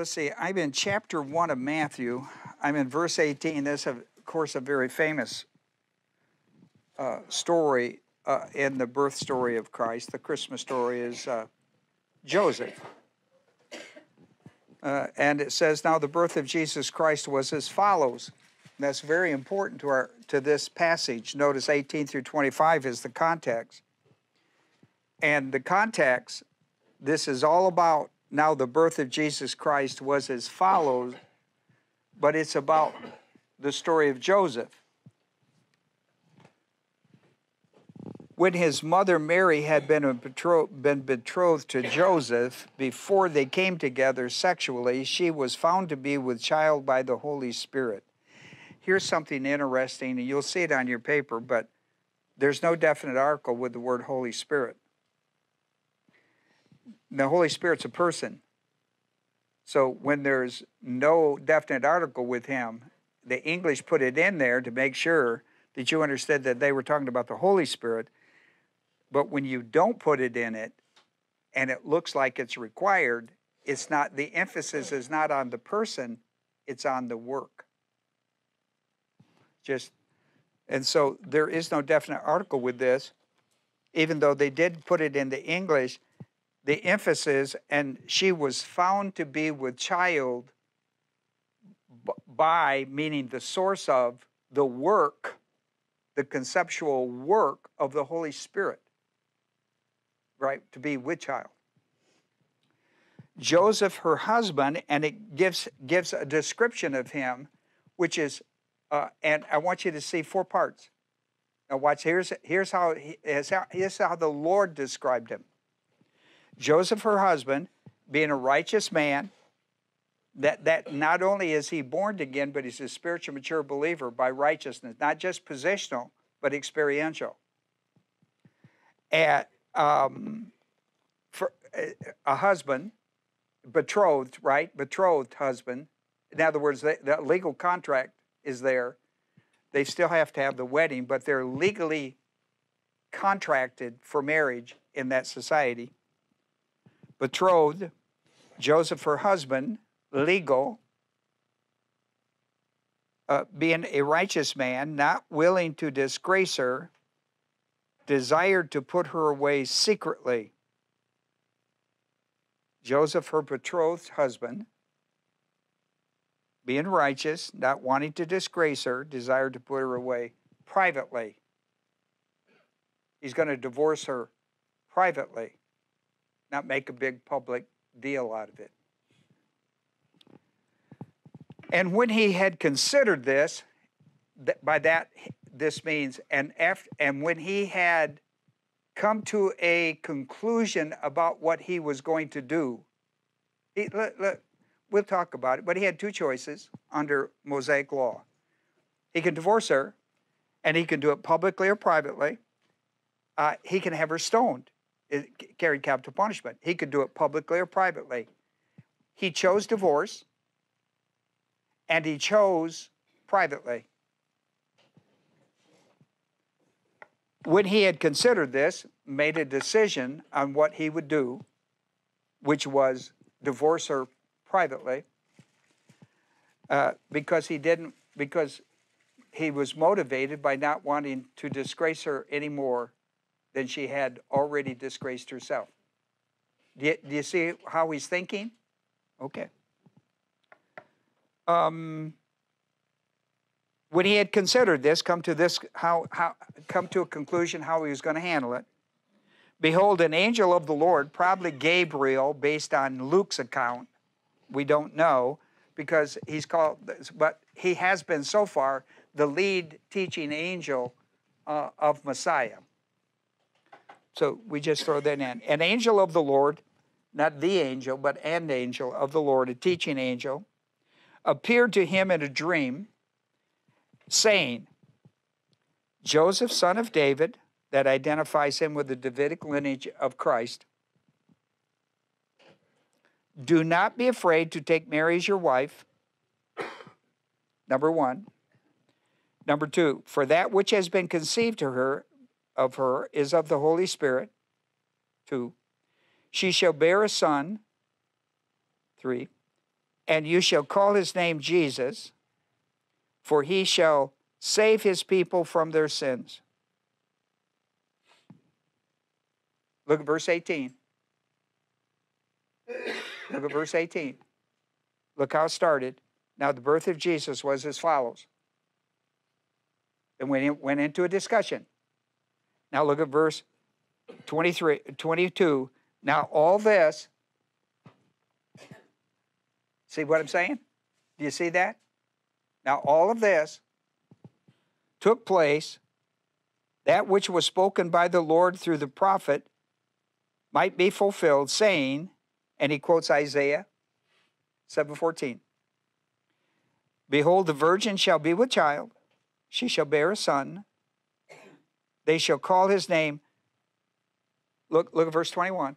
let's see, I'm in chapter 1 of Matthew. I'm in verse 18. This, of course, a very famous uh, story uh, in the birth story of Christ. The Christmas story is uh, Joseph. Uh, and it says, Now the birth of Jesus Christ was as follows. And That's very important to, our, to this passage. Notice 18 through 25 is the context. And the context, this is all about now the birth of Jesus Christ was as follows, but it's about the story of Joseph. When his mother Mary had been betrothed, been betrothed to Joseph before they came together sexually, she was found to be with child by the Holy Spirit. Here's something interesting, and you'll see it on your paper, but there's no definite article with the word Holy Spirit. The Holy Spirit's a person. So when there's no definite article with him, the English put it in there to make sure that you understood that they were talking about the Holy Spirit. But when you don't put it in it and it looks like it's required, it's not the emphasis is not on the person, it's on the work. Just and so there is no definite article with this, even though they did put it in the English, the emphasis, and she was found to be with child by, meaning the source of, the work, the conceptual work of the Holy Spirit right, to be with child. Joseph, her husband, and it gives gives a description of him, which is, uh, and I want you to see four parts. Now watch. Here's here's how here's how, here's how the Lord described him. Joseph, her husband, being a righteous man, that that not only is he born again, but he's a spiritual mature believer by righteousness, not just positional, but experiential. And um, for a husband, betrothed, right? Betrothed husband. In other words, the, the legal contract is there. They still have to have the wedding, but they're legally contracted for marriage in that society. Betrothed, Joseph, her husband, legal, uh, being a righteous man, not willing to disgrace her, desired to put her away secretly. Joseph, her betrothed husband, being righteous, not wanting to disgrace her, desired to put her away privately. He's going to divorce her privately, not make a big public deal out of it. And when he had considered this, by that this means. And, after, and when he had come to a conclusion about what he was going to do, he, let, let, we'll talk about it, but he had two choices under Mosaic law. He can divorce her, and he can do it publicly or privately. Uh, he can have her stoned, carried capital punishment. He could do it publicly or privately. He chose divorce, and he chose privately. when he had considered this, made a decision on what he would do, which was divorce her privately, uh, because he didn't, because he was motivated by not wanting to disgrace her any more than she had already disgraced herself. Do you, do you see how he's thinking? Okay. Um, when he had considered this, come to this how, how come to a conclusion how he was going to handle it. Behold, an angel of the Lord, probably Gabriel, based on Luke's account, we don't know, because he's called, but he has been so far the lead teaching angel uh, of Messiah. So we just throw that in. An angel of the Lord, not the angel, but an angel of the Lord, a teaching angel, appeared to him in a dream saying, Joseph, son of David, that identifies him with the Davidic lineage of Christ. Do not be afraid to take Mary as your wife. Number one. Number two, for that which has been conceived to her of her is of the Holy Spirit. Two, she shall bear a son. Three, And you shall call his name Jesus, for he shall save his people from their sins. Look at verse 18. Look at verse 18. Look how it started. Now, the birth of Jesus was as follows. And went, went into a discussion. Now, look at verse 23, 22. Now, all this, see what I'm saying? Do you see that? Now, all of this took place, that which was spoken by the Lord through the prophet might be fulfilled, saying, and he quotes Isaiah 7:14. Behold, the virgin shall be with child, she shall bear a son. They shall call his name. Look, look at verse 21.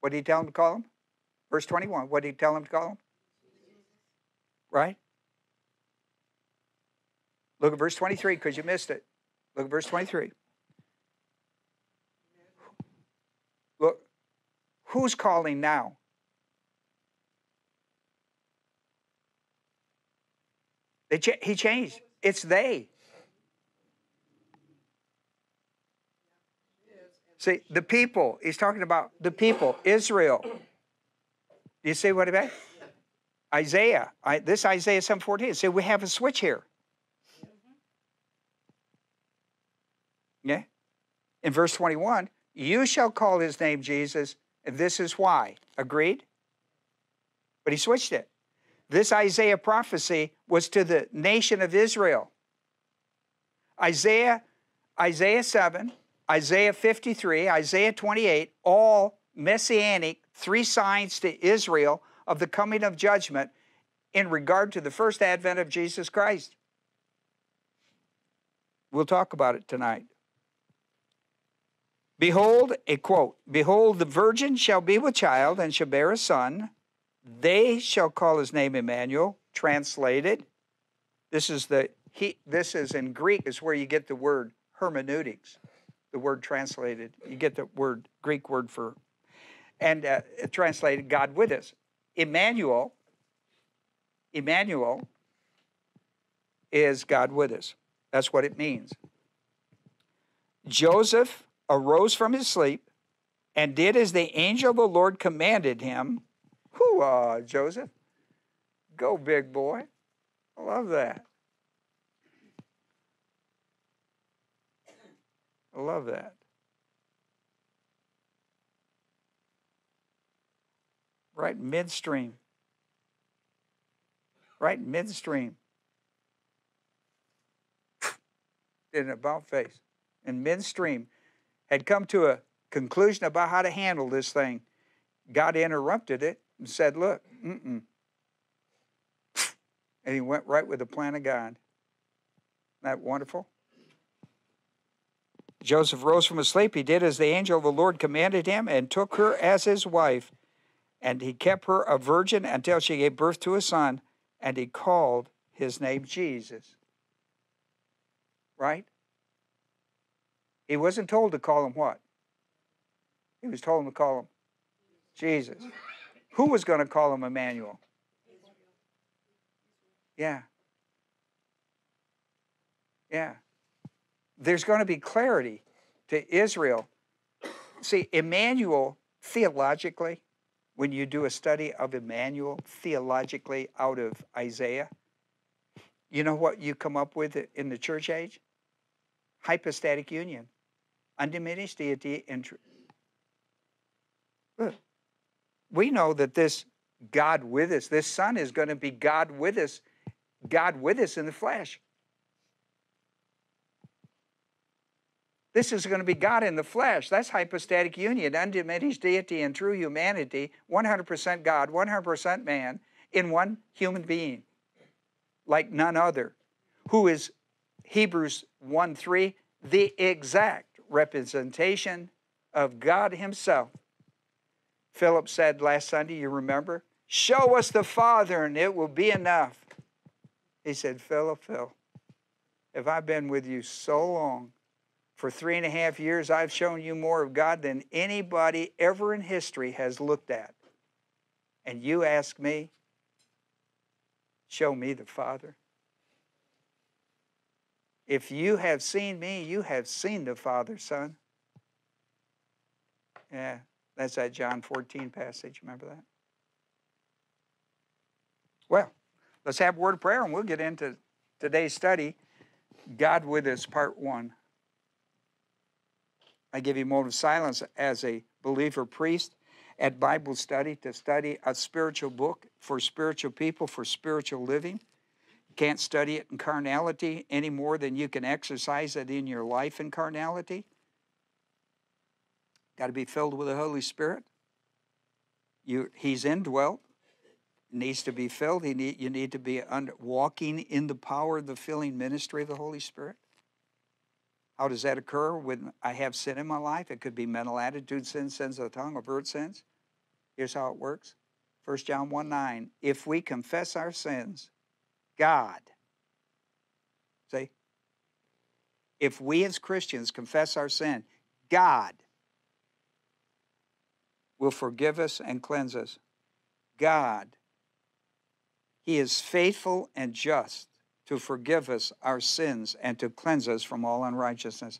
What did he tell him to call him? Verse 21. What did he tell him to call him? Right? Look at verse 23 because you missed it. Look at verse 23. Look, who's calling now? He changed. It's they. See, the people, he's talking about the people, Israel. You see what I mean? Isaiah, I, this Isaiah 714. See, we have a switch here. Yeah? In verse 21, you shall call his name Jesus, and this is why. Agreed? But he switched it. This Isaiah prophecy was to the nation of Israel. Isaiah, Isaiah 7, Isaiah 53, Isaiah 28, all messianic, three signs to Israel of the coming of judgment in regard to the first advent of Jesus Christ. We'll talk about it tonight. Behold, a quote, Behold, the virgin shall be with child and shall bear a son. They shall call his name Emmanuel, translated. This is the he this is in Greek is where you get the word hermeneutics, the word translated. You get the word Greek word for and uh, translated God with us. Emmanuel Emmanuel is God with us. That's what it means. Joseph arose from his sleep and did as the angel of the Lord commanded him. Whoo, uh, Joseph. Go, big boy. I love that. I love that. Right midstream. Right midstream. In an about face. And midstream had come to a conclusion about how to handle this thing. God interrupted it and said, Look, mm-mm. And he went right with the plan of God. Isn't that wonderful? Joseph rose from his sleep. He did as the angel of the Lord commanded him and took her as his wife. And he kept her a virgin until she gave birth to a son, and he called his name Jesus. Right? He wasn't told to call him what? He was told to call him Jesus. Who was going to call him Emmanuel? Yeah. Yeah. There's going to be clarity to Israel. See, Emmanuel, theologically, when you do a study of Emmanuel theologically out of Isaiah, you know what you come up with in the church age? Hypostatic union undiminished deity and truth. We know that this God with us, this Son is going to be God with us, God with us in the flesh. This is going to be God in the flesh. That's hypostatic union, undiminished deity and true humanity, 100% God, 100% man, in one human being, like none other, who is Hebrews 1 3, the exact representation of God Himself. Philip said last Sunday, you remember? Show us the Father and it will be enough. He said, Philip, Phil, have I been with you so long? For three and a half years, I've shown you more of God than anybody ever in history has looked at. and you ask me, Show me the Father. If you have seen me, you have seen the Father, son. Yeah, that's that John 14 passage. Remember that? Well, let's have a word of prayer and we'll get into today's study God with us, part one. I give you moment of silence as a believer priest at Bible study to study a spiritual book for spiritual people, for spiritual living. Can't study it in carnality any more than you can exercise it in your life in carnality. Got to be filled with the Holy Spirit. You, he's indwelt. Needs to be filled. He need, you need to be under, walking in the power of the filling ministry of the Holy Spirit. How does that occur when I have sin in my life? It could be mental attitude sin, sins of the tongue, overt sins. Here's how it works 1 John 1 9. If we confess our sins, God, see, if we as Christians confess our sin, God will forgive us and cleanse us. God, He is faithful and just to forgive us our sins and to cleanse us from all unrighteousness.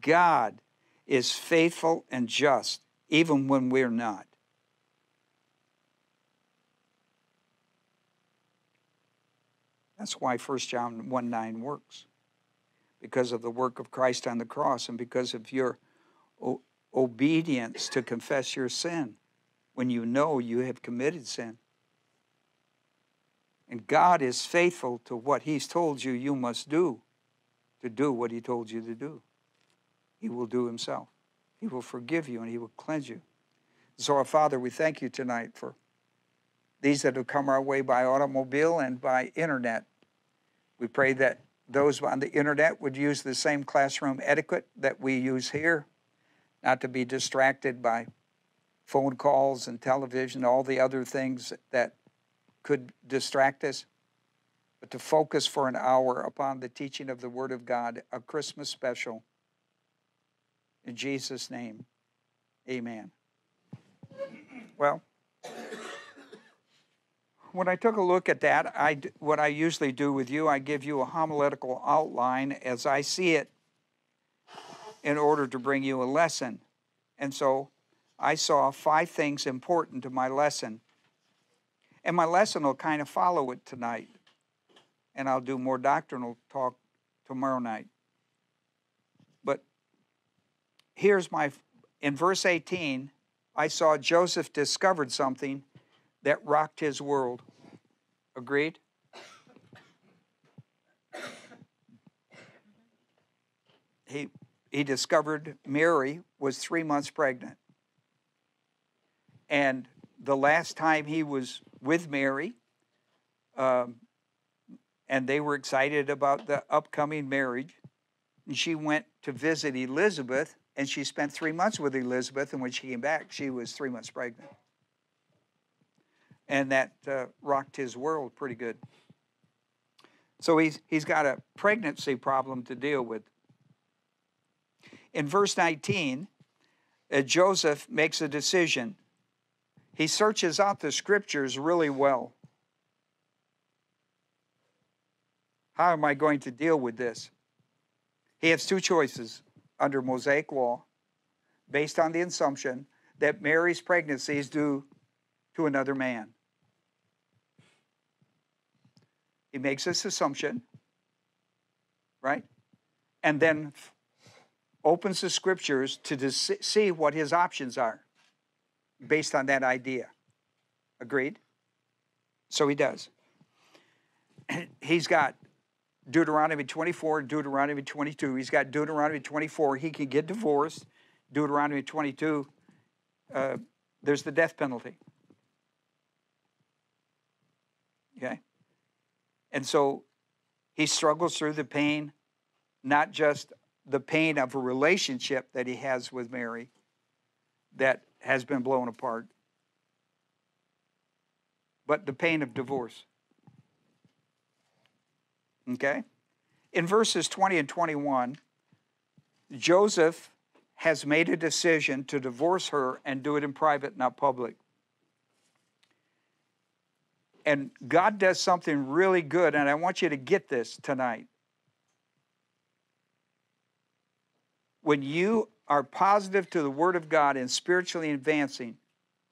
God is faithful and just, even when we're not. That's why 1 John 1 9 works. Because of the work of Christ on the cross and because of your obedience to confess your sin when you know you have committed sin. And God is faithful to what He's told you you must do to do what He told you to do. He will do Himself. He will forgive you and He will cleanse you. So, our Father, we thank you tonight for these that have come our way by automobile and by internet. We pray that those on the internet would use the same classroom etiquette that we use here, not to be distracted by phone calls and television, all the other things that could distract us, but to focus for an hour upon the teaching of the Word of God, a Christmas special. In Jesus' name, amen. Well, when I took a look at that, I, what I usually do with you, I give you a homiletical outline as I see it in order to bring you a lesson. And so I saw five things important to my lesson and my lesson will kind of follow it tonight. And I'll do more doctrinal talk tomorrow night. But here's my, in verse 18, I saw Joseph discovered something that rocked his world. Agreed? He, he discovered Mary was three months pregnant. And the last time he was with Mary, um, and they were excited about the upcoming marriage. And she went to visit Elizabeth, and she spent three months with Elizabeth. And when she came back, she was three months pregnant. And that uh, rocked his world pretty good. So he's, he's got a pregnancy problem to deal with. In verse 19, uh, Joseph makes a decision he searches out the scriptures really well. How am I going to deal with this? He has two choices under Mosaic law based on the assumption that Mary's pregnancy is due to another man. He makes this assumption, right? And then opens the scriptures to see what his options are based on that idea. Agreed? So he does. He's got Deuteronomy 24, Deuteronomy 22. He's got Deuteronomy 24. He can get divorced. Deuteronomy 22, uh, there's the death penalty. Okay? And so he struggles through the pain, not just the pain of a relationship that he has with Mary that has been blown apart, but the pain of divorce. Okay? In verses 20 and 21, Joseph has made a decision to divorce her and do it in private, not public. And God does something really good, and I want you to get this tonight. When you are positive to the Word of God and spiritually advancing,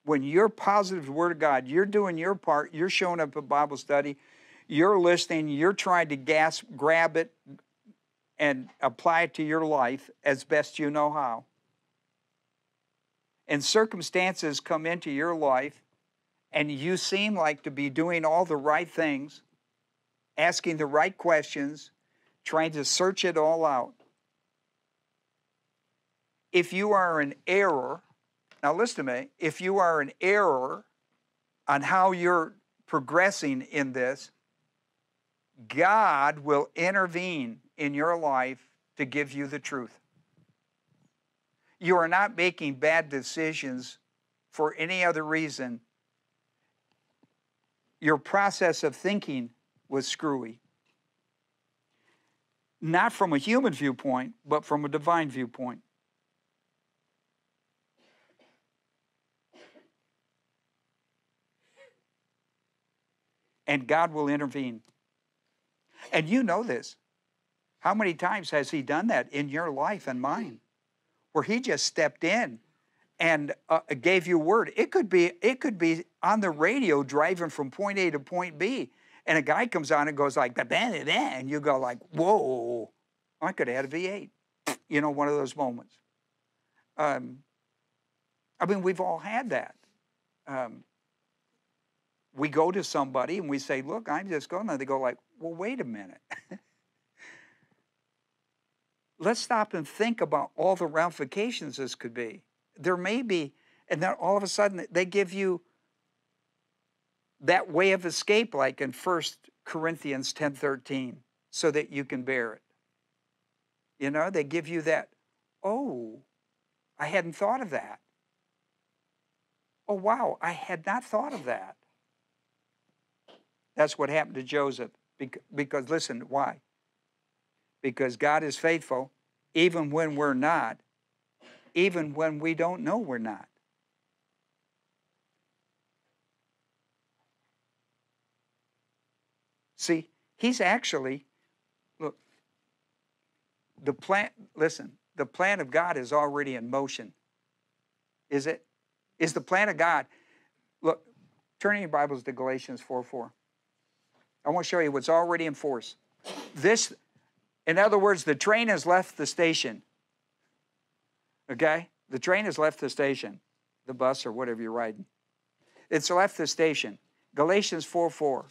when you're positive to the Word of God, you're doing your part, you're showing up at Bible study, you're listening, you're trying to gasp, grab it, and apply it to your life as best you know how. And circumstances come into your life, and you seem like to be doing all the right things, asking the right questions, trying to search it all out. If you are in error, now listen to me, if you are in error on how you're progressing in this, God will intervene in your life to give you the truth. You are not making bad decisions for any other reason. Your process of thinking was screwy. Not from a human viewpoint, but from a divine viewpoint. And God will intervene. And you know this. How many times has He done that in your life and mine? Where He just stepped in and uh, gave you word. It could be it could be on the radio driving from point A to point B, and a guy comes on and goes like that, and you go like, "Whoa!" I could have had a V8. You know, one of those moments. Um, I mean, we've all had that. Um, we go to somebody and we say, "Look, I'm just going," and they go like, "Well, wait a minute." let's stop and think about all the ramifications this could be. There may be, and then all of a sudden they give you that way of escape, like in 1 Corinthians 10 13, so that you can bear it. You know, they give you that, oh, I hadn't thought of that. Oh, wow, I had not thought of that. That's what happened to Joseph. Because, listen, why? because God is faithful even when we're not, even when we don't know we're not. See, he's actually, look, the plan, listen, the plan of God is already in motion. Is it? Is the plan of God, look, turn your Bibles to Galatians 4 4. I want to show you what's already in force. This, in other words, the train has left the station. Okay? The train has left the station, the bus or whatever you're riding. It's left the station. Galatians 4 4.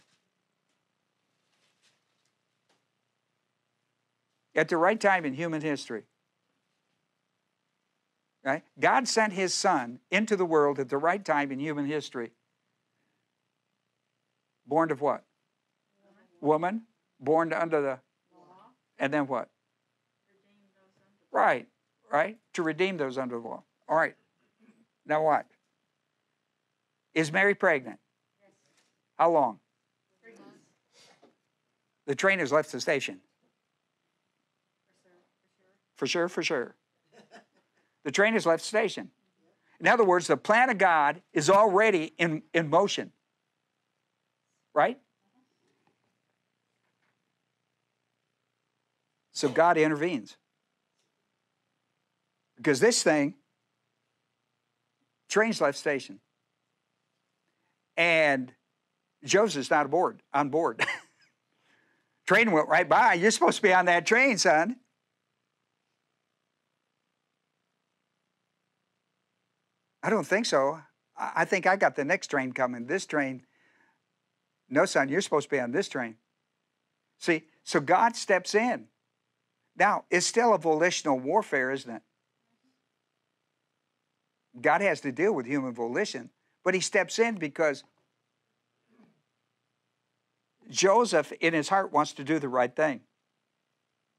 At the right time in human history. Right? God sent his son into the world at the right time in human history. Born of what? Woman. Born under the and then what? Right, right? To redeem those under the law. All right. Now what? Is Mary pregnant? Yes. How long? Three months. The train has left the station. For sure, for sure. For sure. the train has left the station. In other words, the plan of God is already in, in motion. Right? So God intervenes. Because this thing, train's left station. And Joseph's not aboard, on board. train went right by. You're supposed to be on that train, son. I don't think so. I think I got the next train coming. This train, no, son, you're supposed to be on this train. See, so God steps in. Now, it's still a volitional warfare, isn't it? God has to deal with human volition, but he steps in because Joseph, in his heart, wants to do the right thing.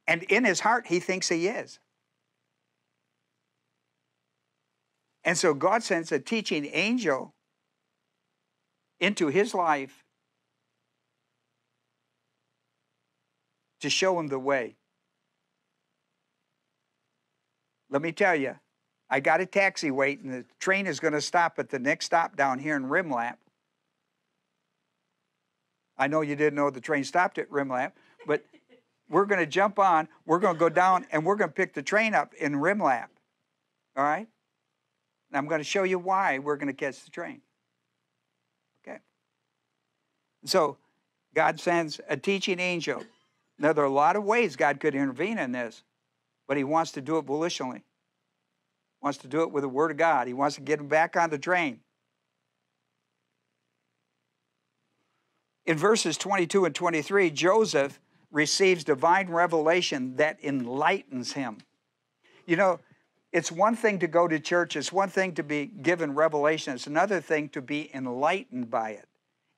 And in his heart, he thinks he is. And so God sends a teaching angel into his life to show him the way. Let me tell you, I got a taxi waiting. The train is going to stop at the next stop down here in Remlap. I know you didn't know the train stopped at Remlap, but we're going to jump on, we're going to go down, and we're going to pick the train up in Remlap. All right? And I'm going to show you why we're going to catch the train. Okay? So, God sends a teaching angel. Now, there are a lot of ways God could intervene in this, but He wants to do it volitionally. Wants to do it with the Word of God. He wants to get them back on the train. In verses 22 and 23, Joseph receives divine revelation that enlightens him. You know, it's one thing to go to church, it's one thing to be given revelation, it's another thing to be enlightened by it.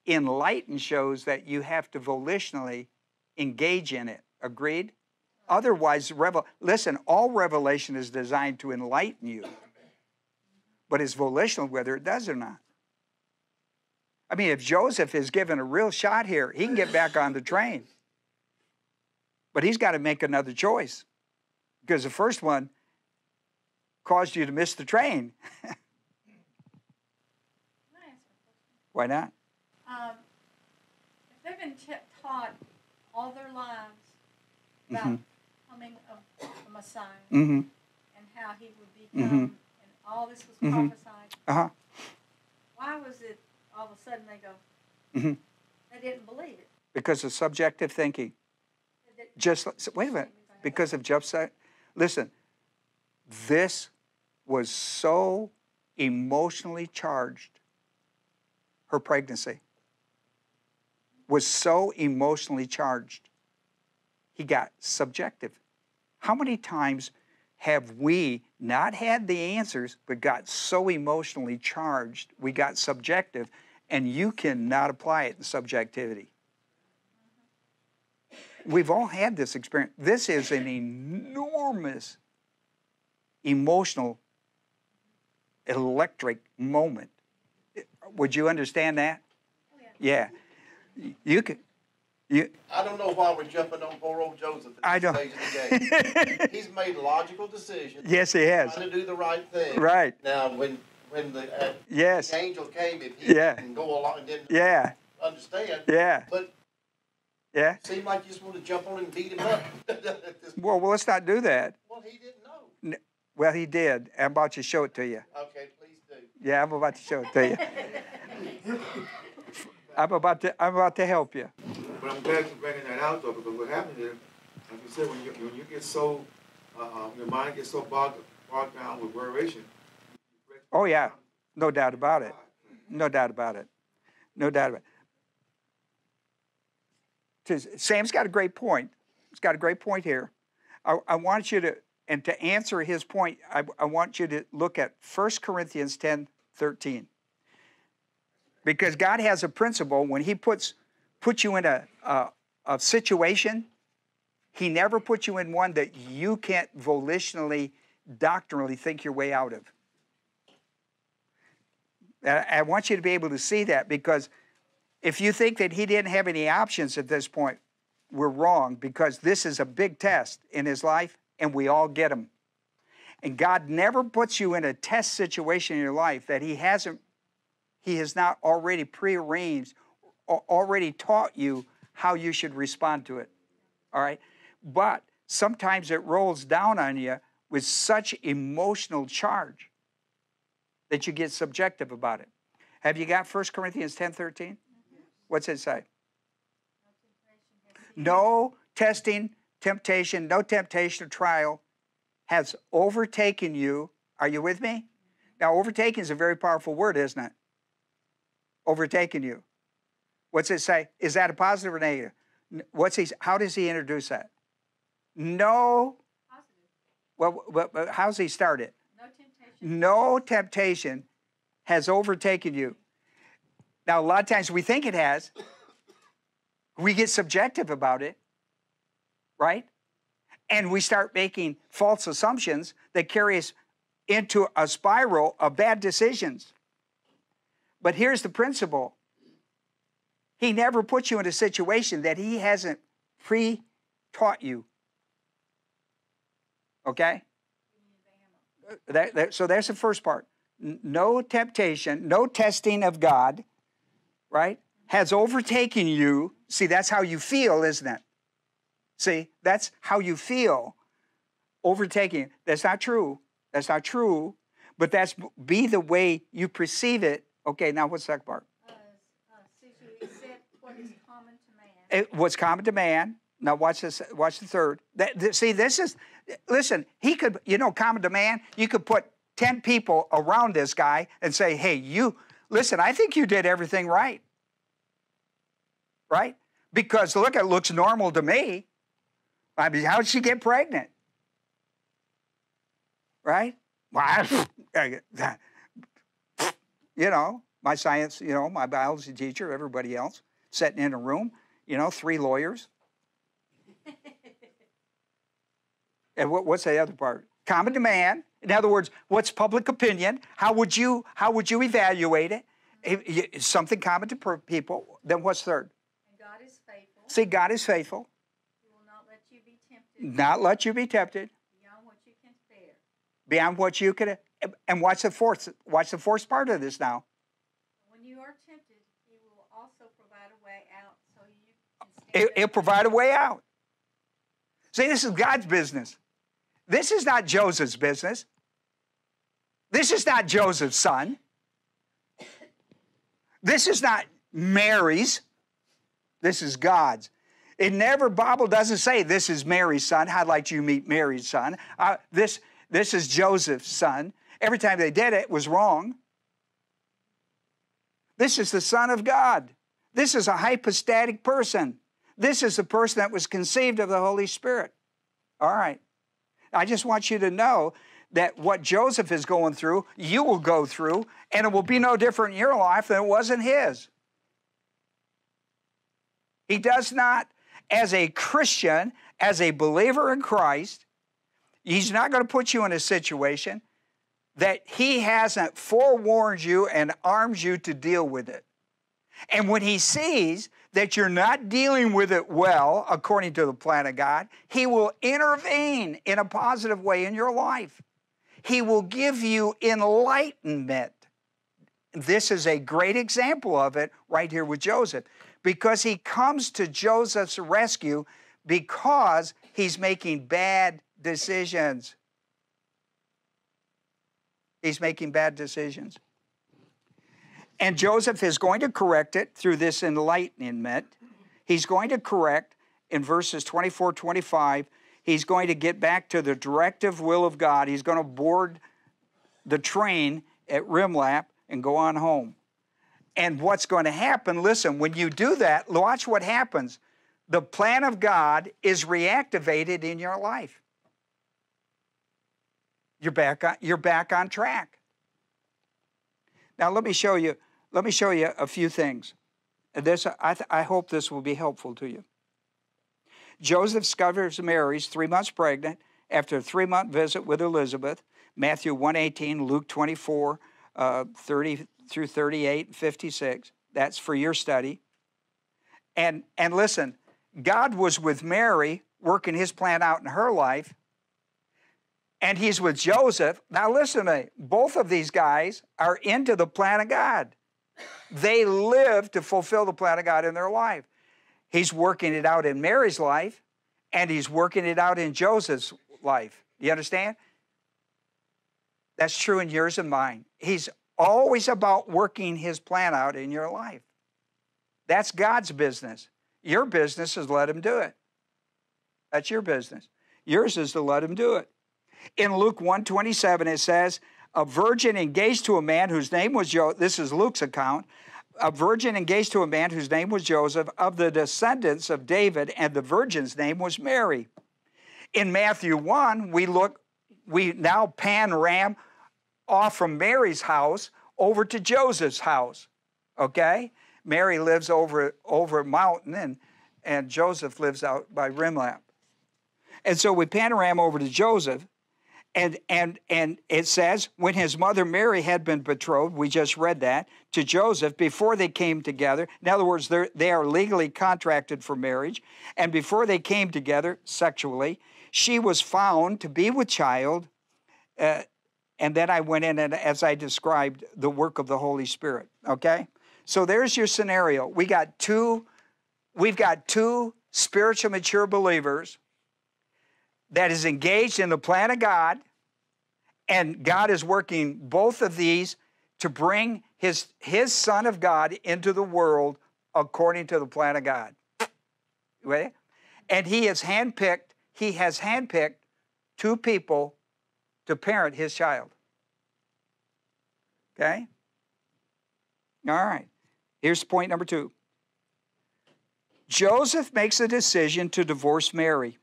Enlightened shows that you have to volitionally engage in it. Agreed? Otherwise, revel- listen, all revelation is designed to enlighten you, but it's volitional whether it does or not. I mean, if Joseph is given a real shot here, he can get back on the train. But he's got to make another choice because the first one caused you to miss the train. Why not? Um, if they've been t- taught all their lives about mm-hmm. Coming of the Messiah mm-hmm. and how he would become, mm-hmm. and all this was mm-hmm. prophesied, uh-huh. why was it all of a sudden they go, mm-hmm. they didn't believe it? Because of subjective thinking. Just wait a minute. Because of just listen, this was so emotionally charged. Her pregnancy was so emotionally charged. He got subjective. How many times have we not had the answers, but got so emotionally charged, we got subjective, and you cannot apply it in subjectivity? We've all had this experience. This is an enormous emotional, electric moment. Would you understand that? Oh, yeah. yeah. You could. You, I don't know why we're jumping on poor old Joseph at I this don't. stage of the game. He's made logical decisions. Yes, he has. Trying to do the right thing. Right. Now, when when the, uh, yes. the angel came, if he yeah. didn't go along and didn't yeah. understand. Yeah. But yeah. It Seemed like you just want to jump on and beat him up. well, well, let's not do that. Well, he didn't know. Well, he did. I'm about to show it to you. Okay, please do. Yeah, I'm about to show it to you. I'm about to. I'm about to help you. But I'm glad you're bringing that out, though, because what happens is, like you said, when you when you get so, uh, your mind gets so bogged, bogged down with worration. Oh yeah, no doubt about it. No doubt about it. No doubt about it. Sam's got a great point. He's got a great point here. I, I want you to, and to answer his point, I, I, want you to look at 1 Corinthians 10 13. Because God has a principle when He puts, puts you in a, Uh, a, a situation, He never puts you in one that you can't volitionally, doctrinally think your way out of. I want you to be able to see that because if you think that he didn't have any options at this point, we're wrong because this is a big test in his life and we all get them. And God never puts you in a test situation in your life that he hasn't he has not already prearranged already taught you how you should respond to it. All right? But sometimes it rolls down on you with such emotional charge that you get subjective about it. Have you got 1 Corinthians 10 13? What's it say? No testing, temptation, no temptation or trial has overtaken you. Are you with me? Now, overtaken is a very powerful word, isn't it? Overtaken you. What's it say? Is that a positive or negative? What's he? How does he introduce that? No. Well, well, how's he start it? No temptation. No temptation has overtaken you. Now, a lot of times we think it has. We get subjective about it, right? And we start making false assumptions that carry us into a spiral of bad decisions. But here's the principle He never puts you in a situation that He hasn't pre taught you. Okay? That, that, so there's the first part. No temptation, no testing of God right? has overtaken you. See, that's how you feel, isn't it? See, that's how you feel. Overtaking. That's not true. That's not true. But that's be the way you perceive it. Okay, now what's that part? Uh, uh, Susie, except what is common to man. It, what's common to man. Now watch this. Watch the third. That, th- see, this is. Listen, he could. You know, common to man. You could put ten people around this guy and say, "Hey, you listen. I think you did everything right." Right? Because look, it looks normal to me. I mean, how'd she get pregnant? Right? Well, I, you know, my science, you know, my biology teacher, everybody else, sitting in a room, you know, three lawyers. and what, what's the other part? Common demand. In other words, what's public opinion? How would you how would you evaluate it? Something common to per- people. Then what's third? And God is faithful. See, God is faithful. He will not let you be tempted Not let you be tempted beyond what you can bear. beyond what you could. And watch the fourth. Watch the fourth part of this now. When you are tempted, He will also provide a way out so you can stand It, it'll provide a way out. See, this is God's business. This is not Joseph's business. This is not Joseph's son. This is not Mary's. This is God's. It never, Bible doesn't say this is Mary's son. I'd like you meet Mary's son. Uh, this, this is Joseph's son. Every time they did it, it was wrong. This is the Son of God. This is a hypostatic person. This is the person that was conceived of the Holy Spirit. All right. I just want you to know that what Joseph is going through, you will go through, and it will be no different in your life than it was in his. He does not, as a Christian, as a believer in Christ, he's not going to put you in a situation that he hasn't forewarned you and armed you to deal with it. And when he sees that you're not dealing with it well, according to the plan of God, he will intervene in a positive way in your life. He will give you enlightenment. This is a great example of it right here with Joseph because he comes to Joseph's rescue because he's making bad decisions. He's making bad decisions. And Joseph is going to correct it through this enlightenment. He's going to correct in verses 24, 25. He's going to get back to the directive will of God. He's going to board the train at Remlap and go on home. And what's going to happen, listen, when you do that, watch what happens. The plan of God is reactivated in your life. You're back on, you're back on track. Now let me show you let me show you a few things. This I, th- I hope this will be helpful to you. Joseph discovers Mary's three months pregnant after a three month visit with Elizabeth. Matthew 118, Luke 24, uh, 30 through 38, 56. That's for your study. And and listen, God was with Mary working his plan out in her life. And he's with Joseph. Now listen to me. Both of these guys are into the plan of God. They live to fulfill the plan of God in their life. He's working it out in Mary's life, and he's working it out in Joseph's life. You understand? That's true in yours and mine. He's always about working his plan out in your life. That's God's business. Your business is let him do it. That's your business. Yours is to let him do it. In Luke 127, it says, a virgin engaged to a man whose name was Joseph, this is Luke's account, a virgin engaged to a man whose name was Joseph of the descendants of David, and the virgin's name was Mary. In Matthew 1, we look, we now pan ram off from Mary's house over to Joseph's house. Okay? Mary lives over over mountain and, and Joseph lives out by Remlap. And so we panorama over to Joseph, and and and it says when his mother Mary had been betrothed, we just read that to Joseph before they came together. In other words, they are legally contracted for marriage, and before they came together sexually, she was found to be with child. Uh, and then I went in and as I described the work of the Holy Spirit. Okay, So there's your scenario. We got two, we've got two spiritual mature believers that is engaged in the plan of God, and God is working both of these to bring his, his Son of God into the world according to the plan of God. Ready? And he has handpicked, he has handpicked two people to parent his child. Okay? All right. Here's point number two. Joseph makes a decision to divorce Mary.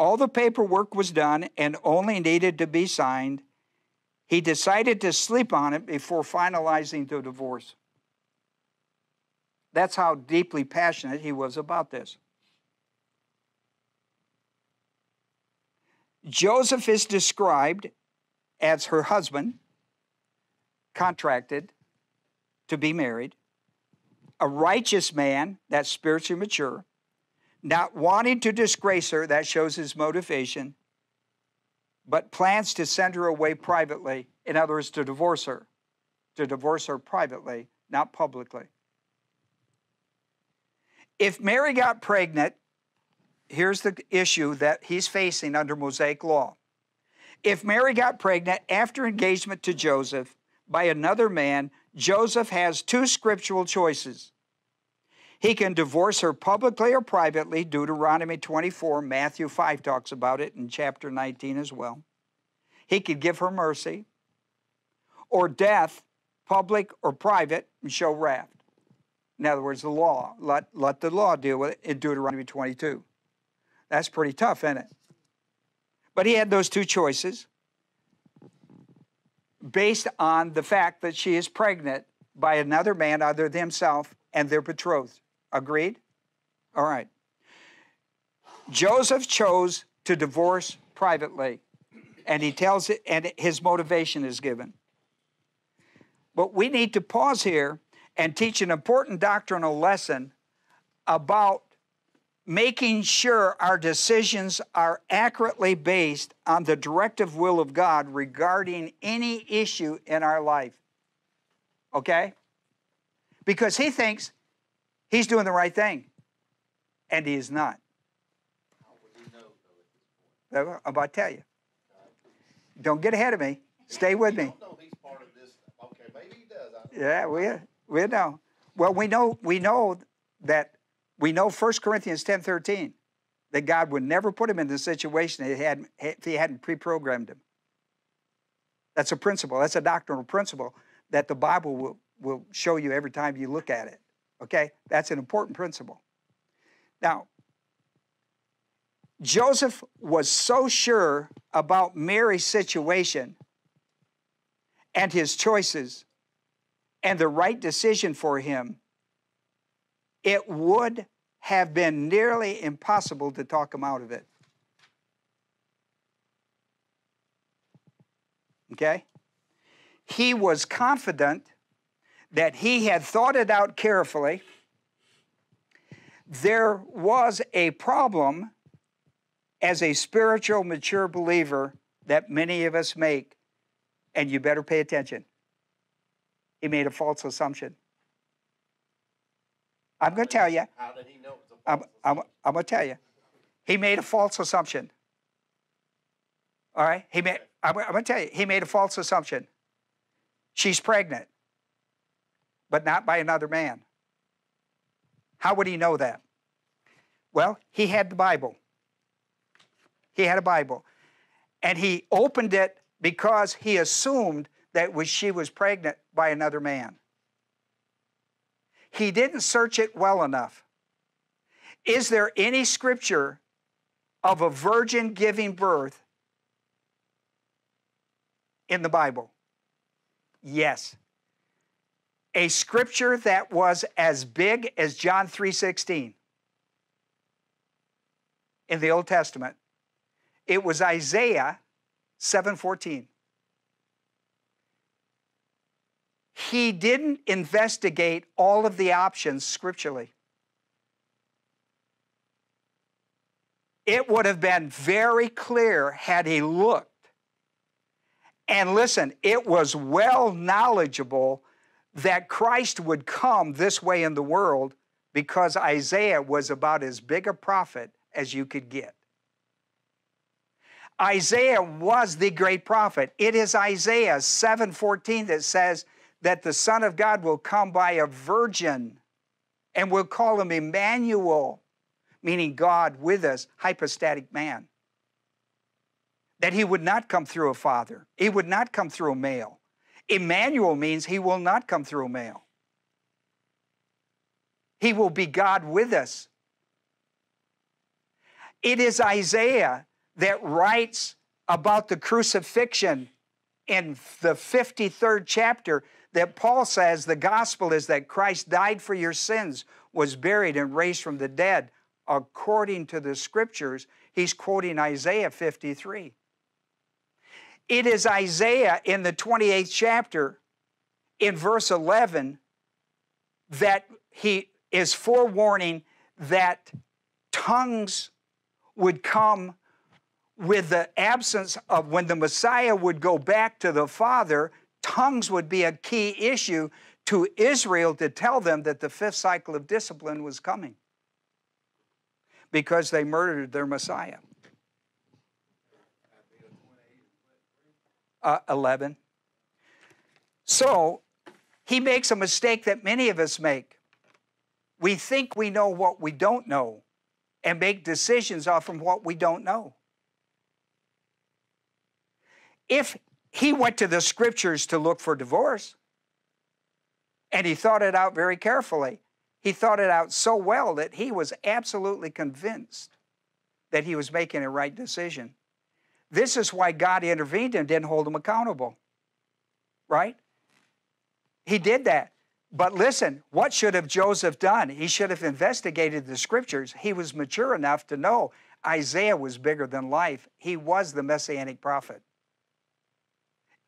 All the paperwork was done and only needed to be signed. He decided to sleep on it before finalizing the divorce. That's how deeply passionate he was about this. Joseph is described as her husband, contracted to be married, a righteous man, that's spiritually mature, not wanting to disgrace her, that shows his motivation, but plans to send her away privately. In other words, to divorce her, to divorce her privately, not publicly. If Mary got pregnant, here's the issue that he's facing under Mosaic law. If Mary got pregnant after engagement to Joseph by another man, Joseph has two scriptural choices. He can divorce her publicly or privately, Deuteronomy 24, Matthew 5 talks about it in chapter 19 as well. He could give her mercy, or death, public or private, and show wrath. In other words, the law. Let, let the law deal with it in Deuteronomy 22. That's pretty tough, isn't it? But he had those two choices based on the fact that she is pregnant by another man other than himself and their betrothed. Agreed? All right. Joseph chose to divorce privately, and he tells it, and his motivation is given. But we need to pause here and teach an important doctrinal lesson about making sure our decisions are accurately based on the directive will of God regarding any issue in our life. Okay? Because he thinks he's doing the right thing, and he is not. I'm about to tell you. Don't get ahead of me. Stay with me. Yeah, we we know. Well, we know we know that we know 1 Corinthians 10 13 that God would never put him in the situation he had if he hadn't pre-programmed him. That's a principle. That's a doctrinal principle that the Bible will, will show you every time you look at it. Okay? That's an important principle. Now, Joseph was so sure about Mary's situation and his choices and the right decision for him, it would have been nearly impossible to talk him out of it. Okay? He was confident that he had thought it out carefully. There was a problem as a spiritual, mature believer that many of us make, and you better pay attention. He made a false assumption. I'm going to tell you. How did he know it was a I'm, I'm, I'm going to tell you. He made a false assumption. All right? He made, I'm, I'm going to tell you, he made a false assumption. She's pregnant, but not by another man. How would he know that? Well, he had the Bible. He had a Bible. And he opened it because he assumed that she was pregnant by another man. He didn't search it well enough. Is there any scripture of a virgin giving birth in the Bible? Yes. A scripture that was as big as John 3:16 in the Old Testament. It was Isaiah 7:14. He didn't investigate all of the options scripturally. It would have been very clear had he looked. And listen, it was well knowledgeable that Christ would come this way in the world because Isaiah was about as big a prophet as you could get. Isaiah was the great prophet. It is Isaiah 7:14 that says that the Son of God will come by a virgin and we'll call him Emmanuel, meaning God with us, hypostatic man. That he would not come through a father, he would not come through a male. Emmanuel means he will not come through male. He will be God with us. It is Isaiah that writes about the crucifixion in the 53rd chapter that Paul says the gospel is that Christ died for your sins, was buried, and raised from the dead according to the scriptures. He's quoting Isaiah 53. It is Isaiah in the 28th chapter, in verse 11, that he is forewarning that tongues would come with the absence of when the Messiah would go back to the Father, tongues would be a key issue to Israel to tell them that the fifth cycle of discipline was coming because they murdered their Messiah. Uh, 11. So he makes a mistake that many of us make. We think we know what we don't know and make decisions off from what we don't know. If he went to the scriptures to look for divorce, and he thought it out very carefully, he thought it out so well that he was absolutely convinced that he was making a right decision. This is why God intervened and didn't hold him accountable. Right? He did that. But listen, what should have Joseph done? He should have investigated the scriptures. He was mature enough to know Isaiah was bigger than life. He was the messianic prophet.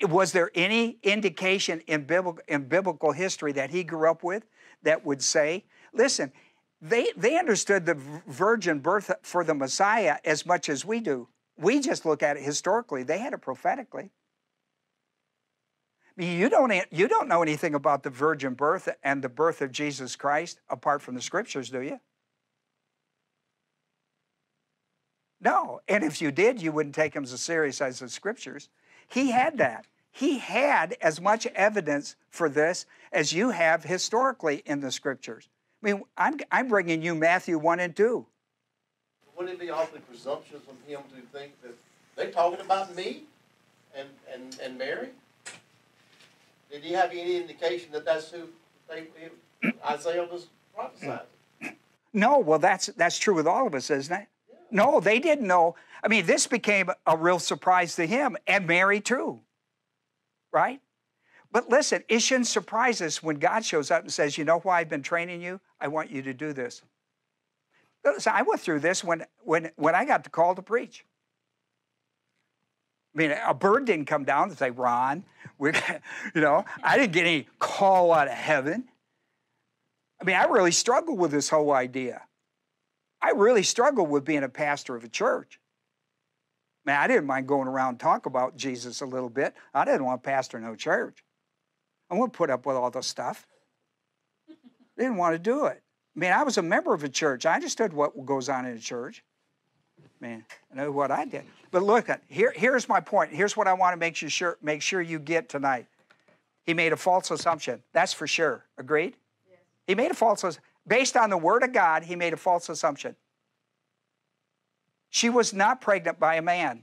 Was there any indication in biblical, in biblical history that he grew up with that would say, listen, they, they understood the virgin birth for the Messiah as much as we do. We just look at it historically. They had it prophetically. You don't, you don't know anything about the virgin birth and the birth of Jesus Christ apart from the scriptures, do you? No. And if you did, you wouldn't take him as serious as the scriptures. He had that. He had as much evidence for this as you have historically in the scriptures. I mean, I'm, I'm bringing you Matthew 1 and 2. Wouldn't it be awfully presumptuous of him to think that they're talking about me and, and, and Mary? Did he have any indication that that's who they, Isaiah was prophesying? No, well, that's that's true with all of us, isn't it? Yeah. No, they didn't know. I mean, this became a real surprise to him and Mary too, right? But listen, it shouldn't surprise us when God shows up and says, "You know why I've been training you? I want you to do this." Listen, I went through this when when when I got the call to preach. I mean, a bird didn't come down and say, Ron, we you know, I didn't get any call out of heaven. I mean, I really struggled with this whole idea. I really struggled with being a pastor of a church. Man, I didn't mind going around and talk about Jesus a little bit. I didn't want to pastor no church. I wouldn't put up with all the stuff. I didn't want to do it. I mean, I was a member of a church. I understood what goes on in a church. Man, I know what I did. But look, uh, here, here's my point. Here's what I want to make sure, make sure you get tonight. He made a false assumption. That's for sure. Agreed? Yes. He made a false based on the word of God, he made a false assumption. She was not pregnant by a man.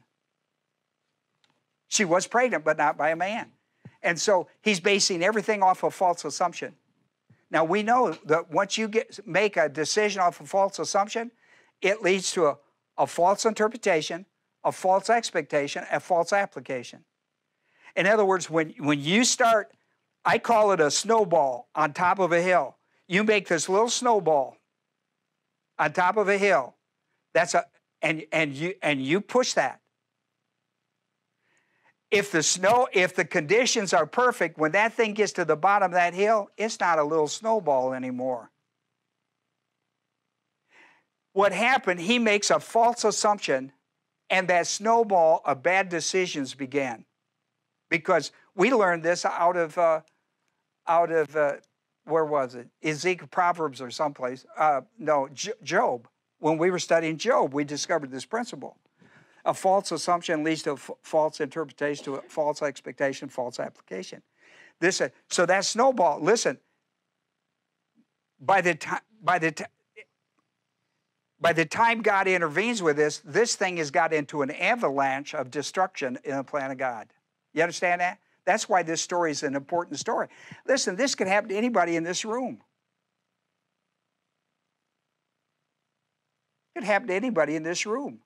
She was pregnant, but not by a man. And so he's basing everything off a false assumption. Now we know that once you get, make a decision off a false assumption, it leads to a a false interpretation, a false expectation, a false application. In other words, when, when you start, I call it a snowball on top of a hill. You make this little snowball on top of a hill. That's a and and you and you push that. If the snow, if the conditions are perfect, when that thing gets to the bottom of that hill, it's not a little snowball anymore what happened, he makes a false assumption, and that snowball of bad decisions began. Because we learned this out of, uh, out of uh, where was it? Ezekiel, Proverbs, or someplace. Uh, no, J- Job. When we were studying Job, we discovered this principle. A false assumption leads to a false interpretation, to a false expectation, false application. This, uh, so that snowball. Listen. By the time, by the time, by the time God intervenes with this, this thing has got into an avalanche of destruction in the plan of God. You understand that? That's why this story is an important story. Listen, this could happen to anybody in this room. It could happen to anybody in this room.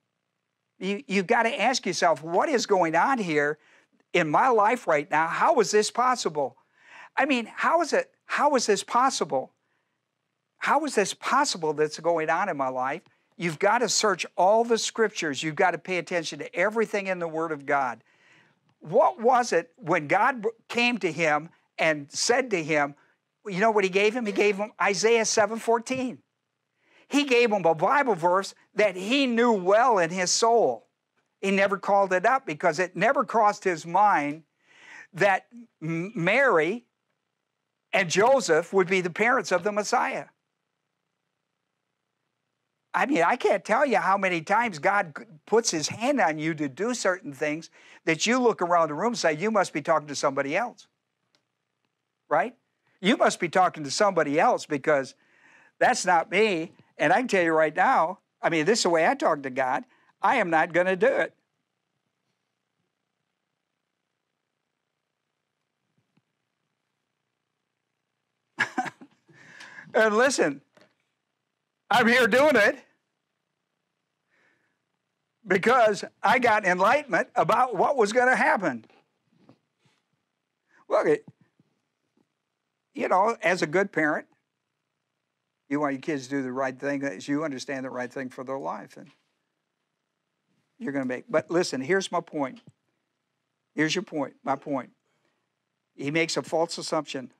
You, you've got to ask yourself, what is going on here in my life right now? How is this possible? I mean, how is it, how is this possible? How is this possible that's going on in my life? You've got to search all the scriptures. You've got to pay attention to everything in the Word of God. What was it when God came to him and said to him, you know what he gave him? He gave him Isaiah seven 7:14. He gave him a Bible verse that he knew well in his soul. He never called it up because it never crossed his mind that Mary and Joseph would be the parents of the Messiah. I mean, I can't tell you how many times God puts his hand on you to do certain things that you look around the room and say, You must be talking to somebody else. Right? You must be talking to somebody else because that's not me. And I can tell you right now, I mean, this is the way I talk to God. I am not going to do it. and listen, I'm here doing it because I got enlightenment about what was going to happen. Look, you know, as a good parent, you want your kids to do the right thing as you understand the right thing for their life. And you're going to make. But listen, here's my point. Here's your point, my point. He makes a false assumption.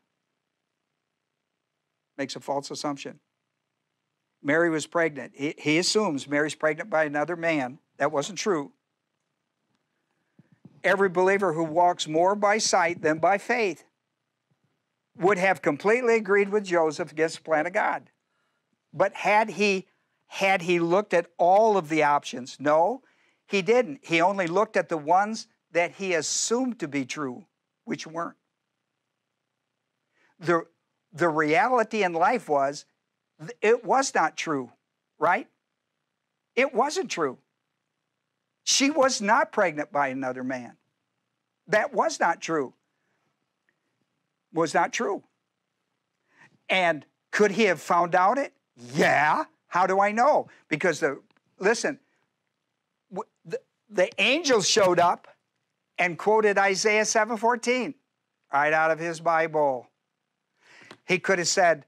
Makes a false assumption. Mary was pregnant. He, he assumes Mary's pregnant by another man. That wasn't true. Every believer who walks more by sight than by faith would have completely agreed with Joseph against the plan of God. But had he had he looked at all of the options? No, he didn't. He only looked at the ones that he assumed to be true, which weren't. The, the reality in life was it was not true, right? It wasn't true. She was not pregnant by another man. That was not true. Was not true. And could he have found out it? Yeah. How do I know? Because the listen, the, the angels showed up and quoted Isaiah 7:14 right out of his Bible. He could have said,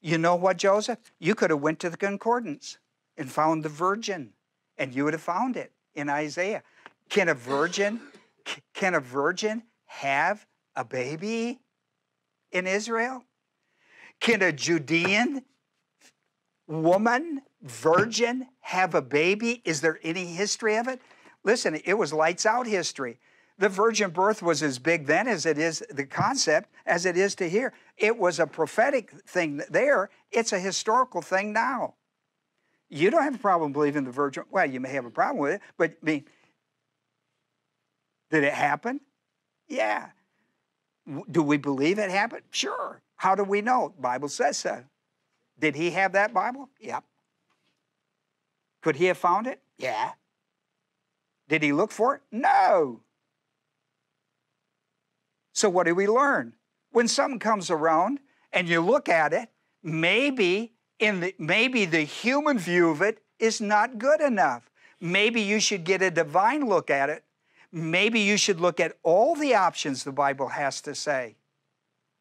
"You know what, Joseph? You could have went to the concordance and found the virgin, and you would have found it in Isaiah. Can a virgin can a virgin have a baby in Israel? Can a Judean woman, virgin, have a baby? Is there any history of it? Listen, it was lights out history. The virgin birth was as big then as it is the concept as it is to here. It was a prophetic thing there. It's a historical thing now. You don't have a problem believing the virgin. Well, you may have a problem with it, but I mean, did it happen? Yeah. Do we believe it happened? Sure. How do we know? Bible says so. Did he have that Bible? Yep. Could he have found it? Yeah. Did he look for it? No. So what do we learn? When something comes around and you look at it, maybe in the, maybe the human view of it is not good enough. Maybe you should get a divine look at it. Maybe you should look at all the options the Bible has to say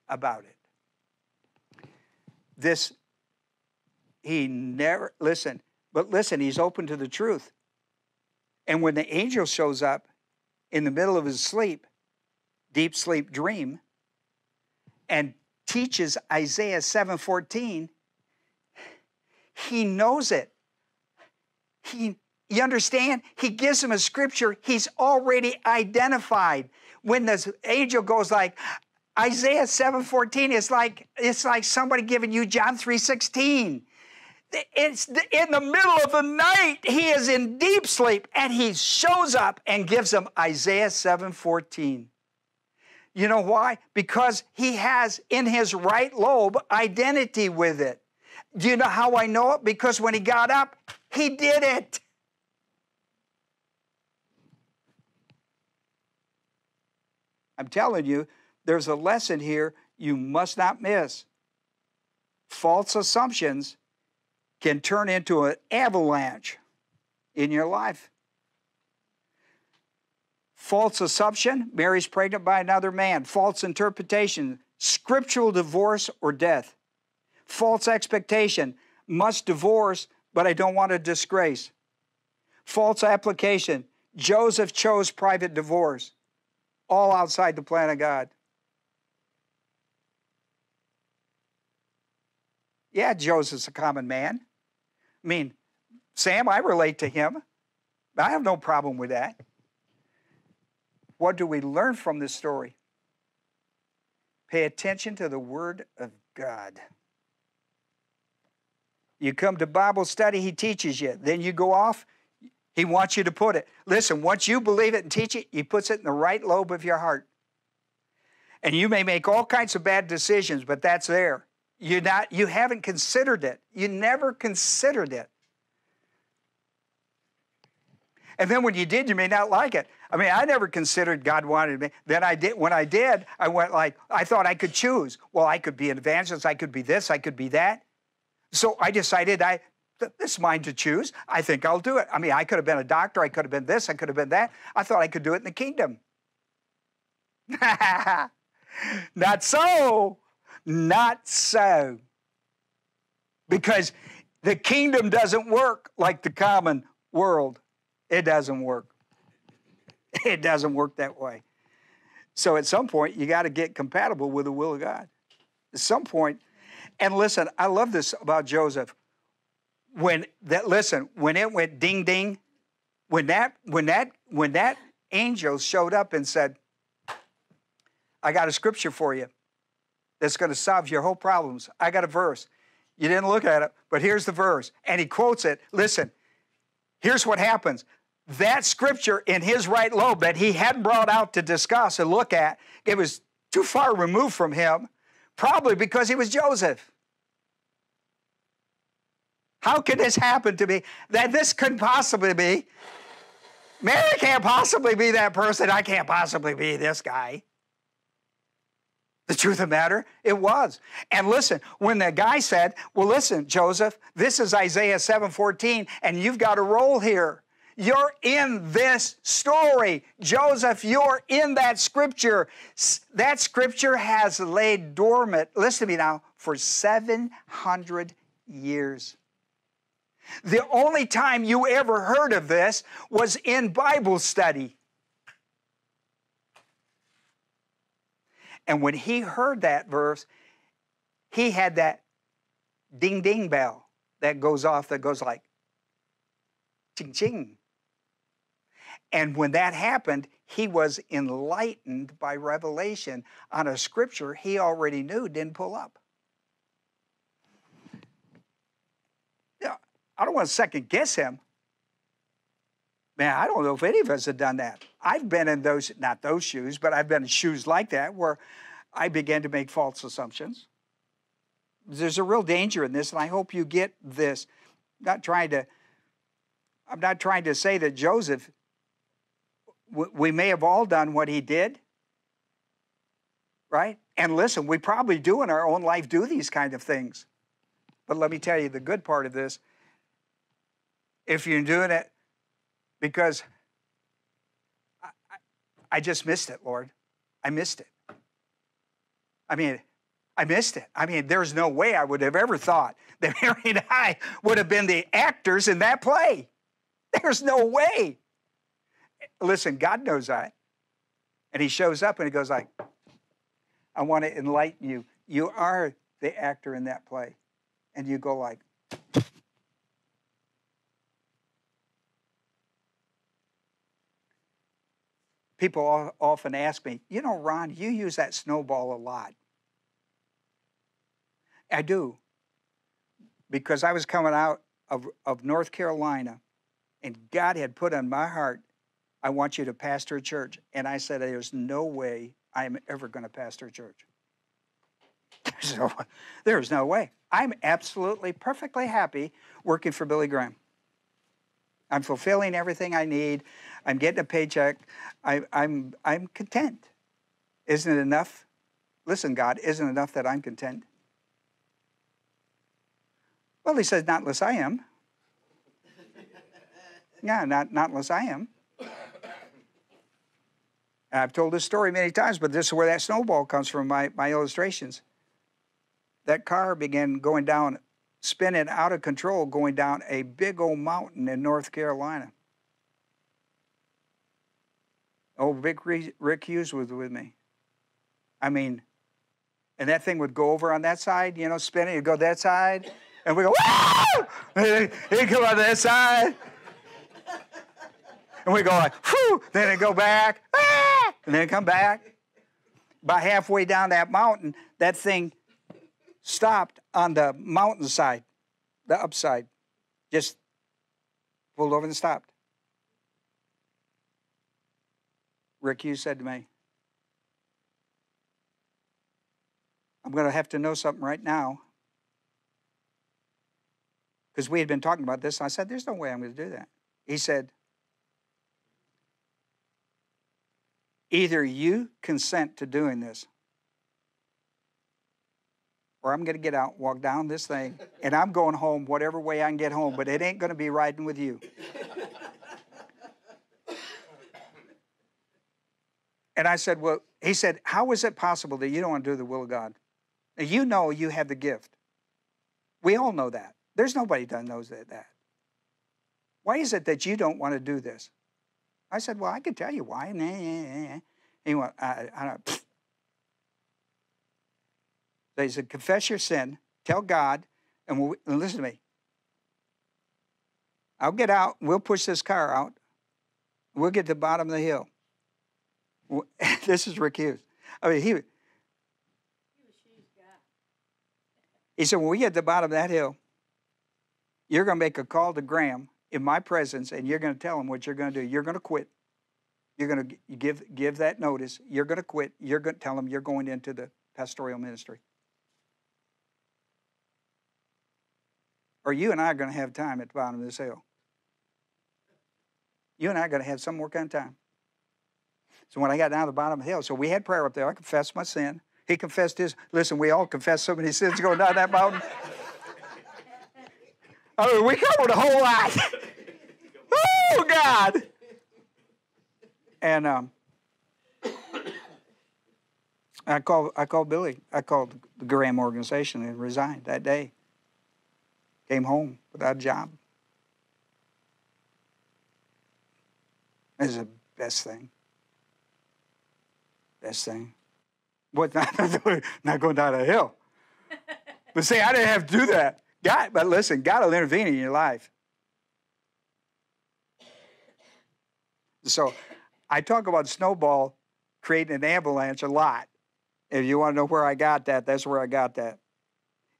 about it. This, he never, listen, but listen, he's open to the truth. And when the angel shows up in the middle of his sleep, deep sleep dream, and teaches Isaiah 7:14, he knows it. He, you understand? He gives him a scripture he's already identified. When the angel goes like, Isaiah 7:14 is like it's like somebody giving you John 3:16. It's in the middle of the night. He is in deep sleep and he shows up and gives them Isaiah 7:14. You know why? Because he has in his right lobe identity with it. Do you know how I know it? Because when he got up, he did it. I'm telling you, there's a lesson here you must not miss. False assumptions can turn into an avalanche in your life. False assumption, Mary's pregnant by another man. False interpretation, scriptural divorce or death. False expectation, must divorce, but I don't want a disgrace. False application, Joseph chose private divorce, all outside the plan of God. Yeah, Joseph's a common man. I mean, Sam, I relate to him. I have no problem with that. What do we learn from this story? Pay attention to the Word of God. You come to Bible study, He teaches you. Then you go off, He wants you to put it. Listen, once you believe it and teach it, He puts it in the right lobe of your heart. And you may make all kinds of bad decisions, but that's there. You're not, you haven't considered it. You never considered it. And then when you did, you may not like it. I mean, I never considered God wanted me. Then I did. When I did, I went like I thought I could choose. Well, I could be an evangelist. I could be this. I could be that. So I decided I this is mine to choose. I think I'll do it. I mean, I could have been a doctor. I could have been this. I could have been that. I thought I could do it in the kingdom. Not so. Not so. Because the kingdom doesn't work like the common world. It doesn't work. It doesn't work that way. So at some point, you got to get compatible with the will of God. At some point, and listen, I love this about Joseph. When that listen, when it went ding ding, when that when that when that angel showed up and said, I got a scripture for you that's going to solve your whole problems. I got a verse. You didn't look at it, but here's the verse. And he quotes it. Listen, here's what happens. That scripture in his right lobe that he hadn't brought out to discuss and look at, it was too far removed from him, probably because he was Joseph. How could this happen to me? That this couldn't possibly be. Mary can't possibly be that person. I can't possibly be this guy. The truth of the matter, it was. And listen, when the guy said, Well, listen, Joseph, this is Isaiah 7:14, and you've got a role here. You're in this story. Joseph, you're in that scripture. That scripture has laid dormant, listen to me now, for 700 years. The only time you ever heard of this was in Bible study. And when he heard that verse, he had that ding ding bell that goes off that goes like ching ching. And when that happened, he was enlightened by revelation on a scripture he already knew didn't pull up. I don't want to second guess him. Man, I don't know if any of us have done that. I've been in those, not those shoes, but I've been in shoes like that where I began to make false assumptions. There's a real danger in this, and I hope you get this. I'm not trying to, I'm not trying to say that Joseph, we may have all done what he did, right? And listen, we probably do in our own life do these kind of things. But let me tell you the good part of this. If you're doing it because I, I just missed it, Lord. I missed it. I mean, I missed it. I mean, there's no way I would have ever thought that Mary and I would have been the actors in that play. There's no way. Listen, God knows that. And he shows up and he goes like, I want to enlighten you. You are the actor in that play. And you go like, people often ask me, you know, Ron, you use that snowball a lot. I do. Because I was coming out of, of North Carolina and God had put on my heart, I want you to pastor a church. And I said, There's no way I'm ever going to pastor a church. There's no, there's no way. I'm absolutely perfectly happy working for Billy Graham. I'm fulfilling everything I need. I'm getting a paycheck. I, I'm, I'm content. Isn't it enough? Listen, God, isn't it enough that I'm content? Well, he says, not unless I am. Yeah, not, not unless I am. And I've told this story many times, but this is where that snowball comes from, my, my illustrations. That car began going down, spinning out of control, going down a big old mountain in North Carolina. Oh, Rick, Rick Hughes was with me. I mean, and that thing would go over on that side, you know, spinning, it'd go that side, and we go, Woo! He'd come on that side. And we go like, whew, then it go back, ah! and then come back. About halfway down that mountain, that thing stopped on the mountainside, the upside, just pulled over and stopped. Rick Hughes said to me, I'm going to have to know something right now. Because we had been talking about this. I said, There's no way I'm going to do that. He said, Either you consent to doing this, or I'm going to get out, walk down this thing, and I'm going home whatever way I can get home, but it ain't going to be riding with you. And I said, Well, he said, How is it possible that you don't want to do the will of God? And you know you have the gift. We all know that. There's nobody that knows that. Why is it that you don't want to do this? I said, Well, I can tell you why. He went, I, I don't. Said, Confess your sin, tell God, and, we'll, and listen to me. I'll get out, we'll push this car out, we'll get to the bottom of the hill. this is Rick Hughes. I mean, he, he said, when we get to the bottom of that hill, you're going to make a call to Graham in my presence, and you're going to tell him what you're going to do. You're going to quit. You're going to give give that notice. You're going to quit. You're going to tell him you're going into the pastoral ministry. Or you and I are going to have time at the bottom of this hill. You and I are going to have some more kind of time. So when I got down to the bottom of the hill, so we had prayer up there. I confessed my sin. He confessed his. Listen, we all confess so many sins going down that mountain. I mean, we covered a whole lot. oh, God. And um, I called, I called Billy. I called the Graham organization and resigned that day. Came home without a job. This is the best thing. Best thing. What, not, not going down a hill. But see, I didn't have to do that. God, but listen, God will intervene in your life. So I talk about snowball creating an avalanche a lot. If you want to know where I got that, that's where I got that.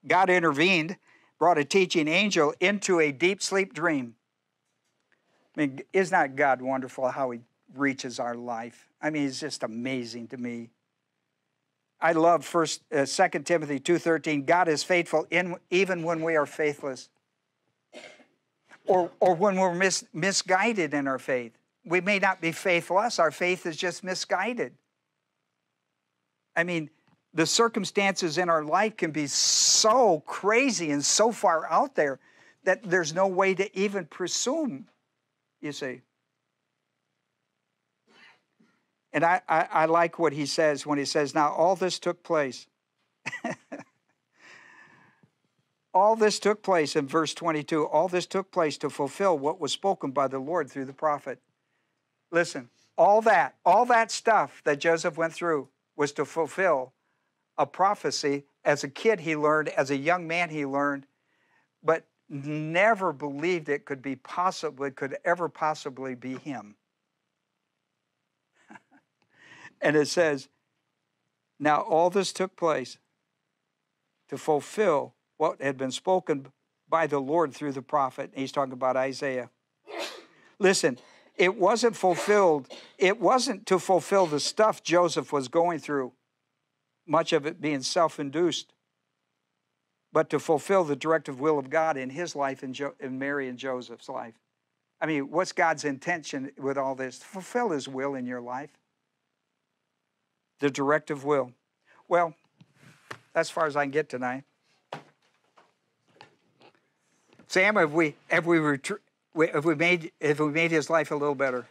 God intervened, brought a teaching angel into a deep sleep dream. I mean, is not God wonderful how he reaches our life? I mean, it's just amazing to me. I love first uh, 2 Timothy 2:13 God is faithful in even when we are faithless or or when we're mis, misguided in our faith. We may not be faithless, our faith is just misguided. I mean, the circumstances in our life can be so crazy and so far out there that there's no way to even presume, you see. And I, I, I, like what he says when he says, Now all this took place. all this took place in verse 22. All this took place to fulfill what was spoken by the Lord through the prophet. Listen, all that, all that stuff that Joseph went through was to fulfill a prophecy. As a kid, he learned, as a young man, he learned, but never believed it could be possible, it could ever possibly be him. And it says, Now all this took place to fulfill what had been spoken by the Lord through the prophet. He's talking about Isaiah. Listen, it wasn't fulfilled, it wasn't to fulfill the stuff Joseph was going through, much of it being self induced, but to fulfill the directive will of God in his life and, jo- in Mary and Joseph's life. I mean, what's God's intention with all this? To fulfill his will in your life. The directive will. Well, as far as I can get tonight. Sam, have we have we, retr- have we made have we made his life a little better?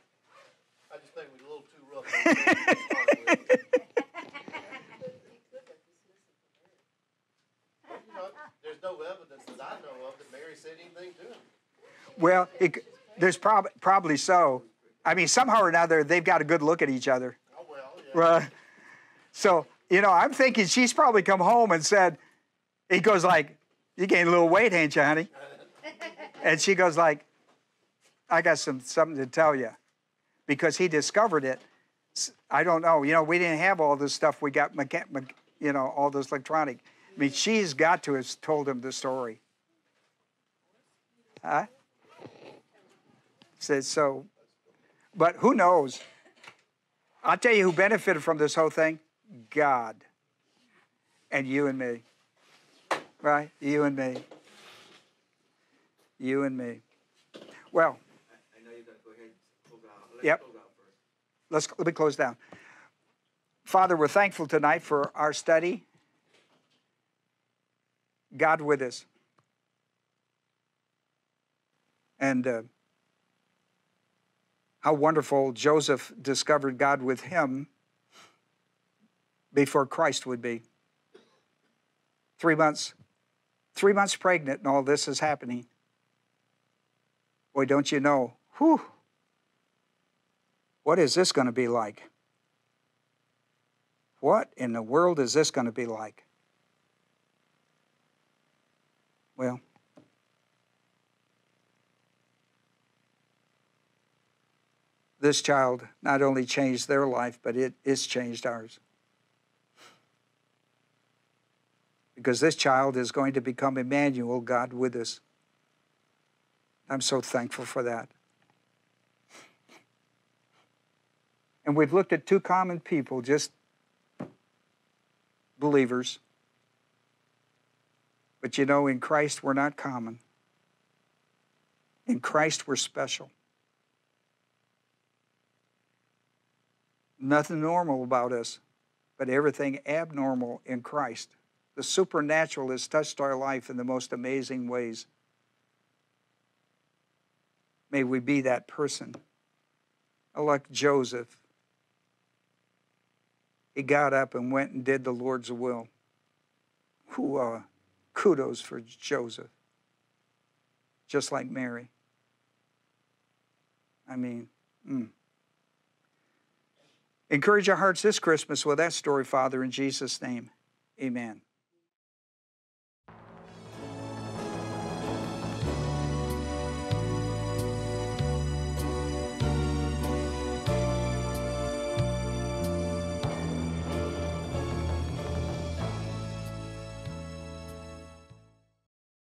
I just think we're a little too rough. But, you know, There's no evidence that I know of that Mary said anything to him. Well, it, there's prob- probably so. I mean, somehow or another, they've got a good look at each other. Oh, well, yeah. So you know, I'm thinking she's probably come home and said, he goes like, "You gained a little weight, ain't you, honey?" And she goes like, "I got some something to tell you," because he discovered it. I don't know. You know, we didn't have all this stuff. We got, you know, all this electronic. I mean, she's got to have told him the story. Huh? Said so, but who knows? I'll tell you who benefited from this whole thing God. And you and me. Right? You and me. You and me. Well, I know you gotta go ahead and close out. Let Yep. close out first. let's let me close down. Father, we're thankful tonight for our study. God with us. And uh, how wonderful Joseph discovered God with him before Christ would be. Three months, three months pregnant, and all this is happening. Boy, don't you know? Whew. What is this going to be like? What in the world is this going to be like? Well, this child not only changed their life, but it is changed ours. Because this child is going to become Emmanuel, God with us. I'm so thankful for that. And we've looked at two common people, just believers. But you know, in Christ, we're not common. In Christ, we're special. Nothing normal about us, but everything abnormal in Christ. The supernatural has touched our life in the most amazing ways. May we be that person. Like Joseph, he got up and went and did the Lord's will. Who, uh, kudos for Joseph. Just like Mary. I mean, mm. encourage our hearts this Christmas with that story, Father, in Jesus' name. Amen.